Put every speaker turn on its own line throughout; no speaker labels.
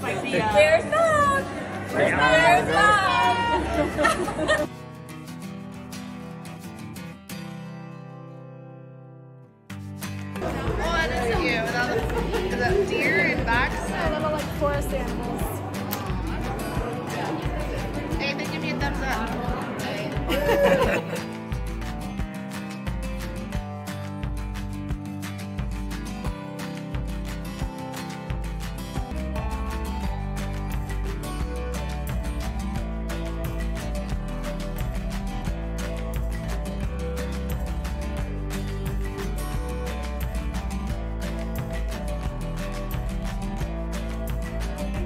the uh, Bear's dog. Bear's dog.
What is it you? With the, is that deer and backs?
Yeah, little like forest animals.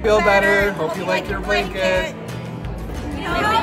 Feel better. Hope you like your blanket. No.